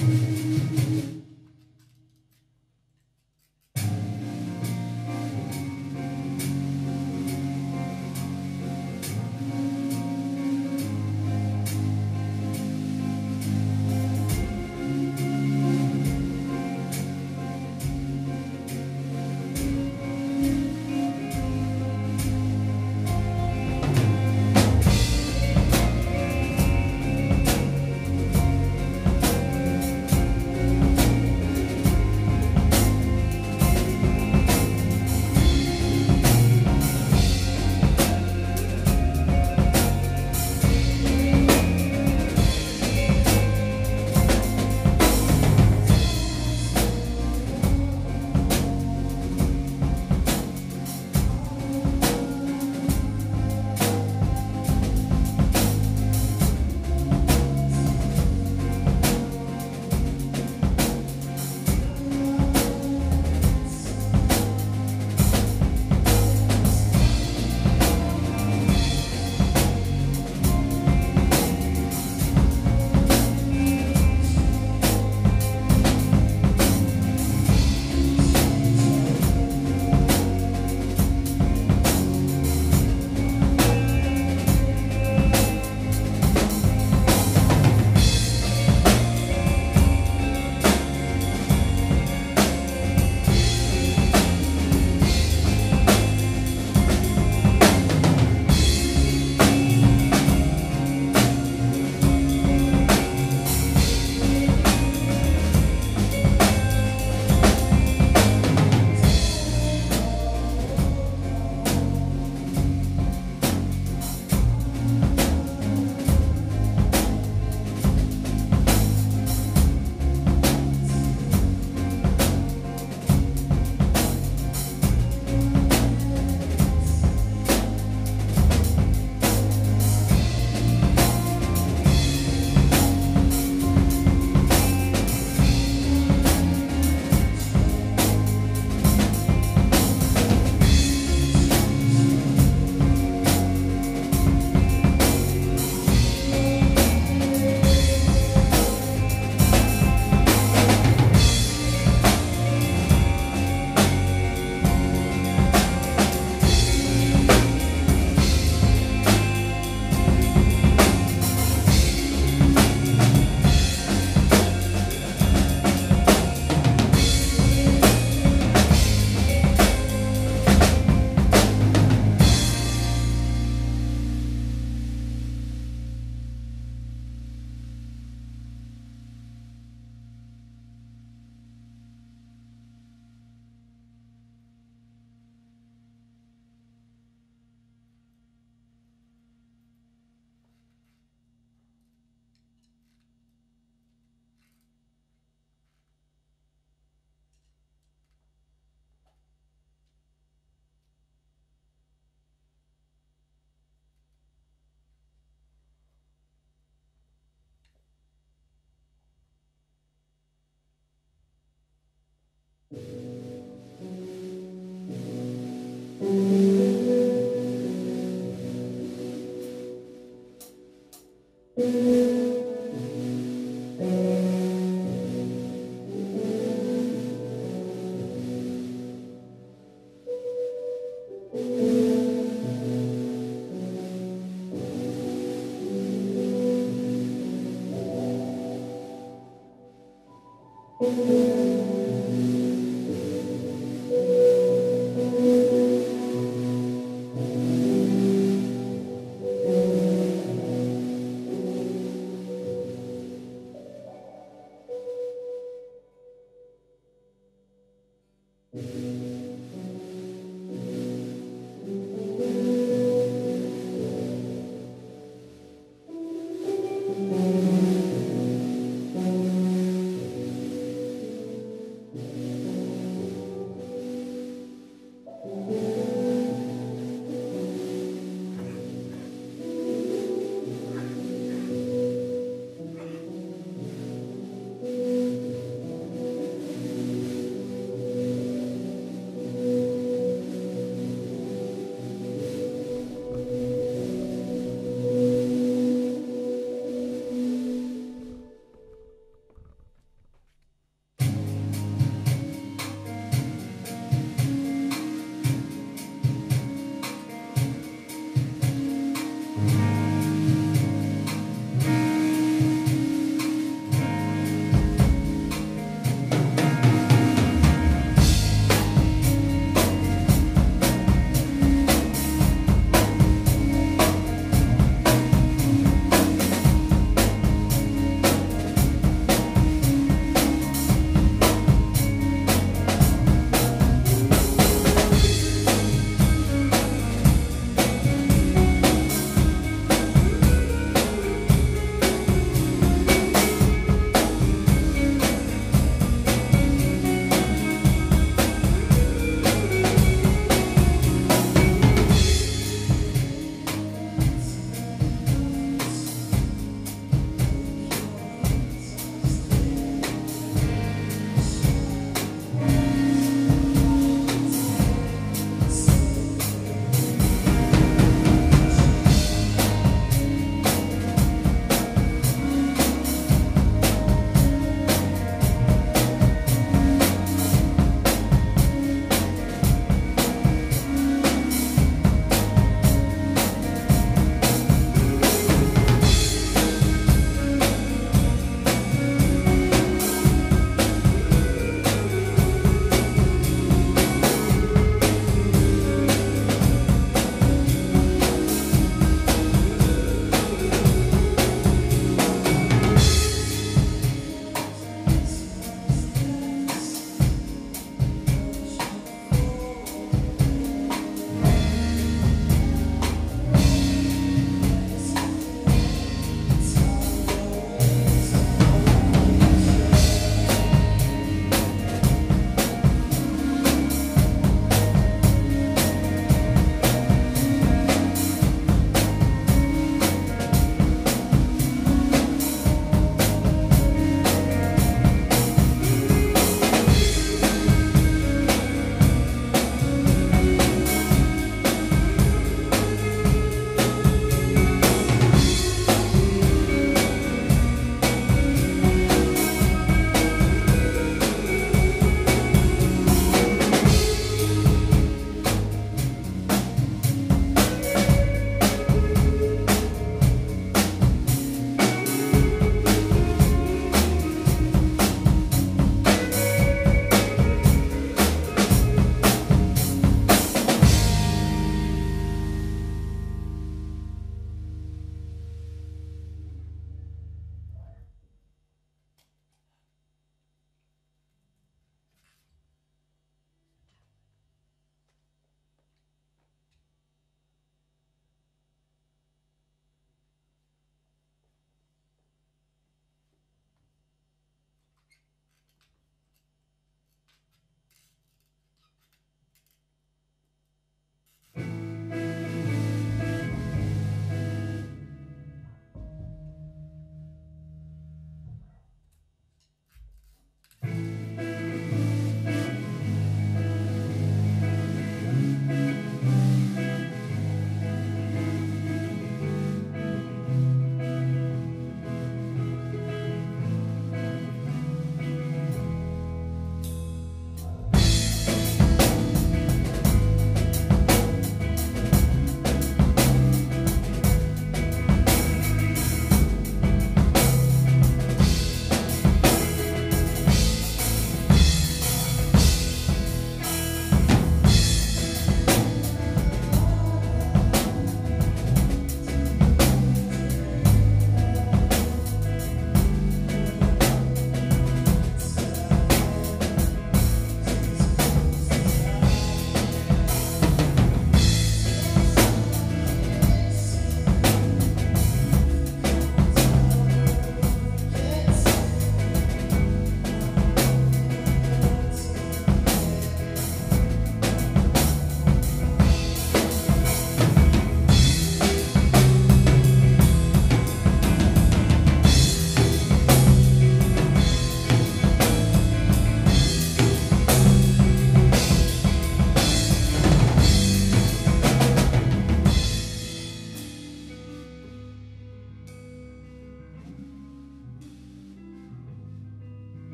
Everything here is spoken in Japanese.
何?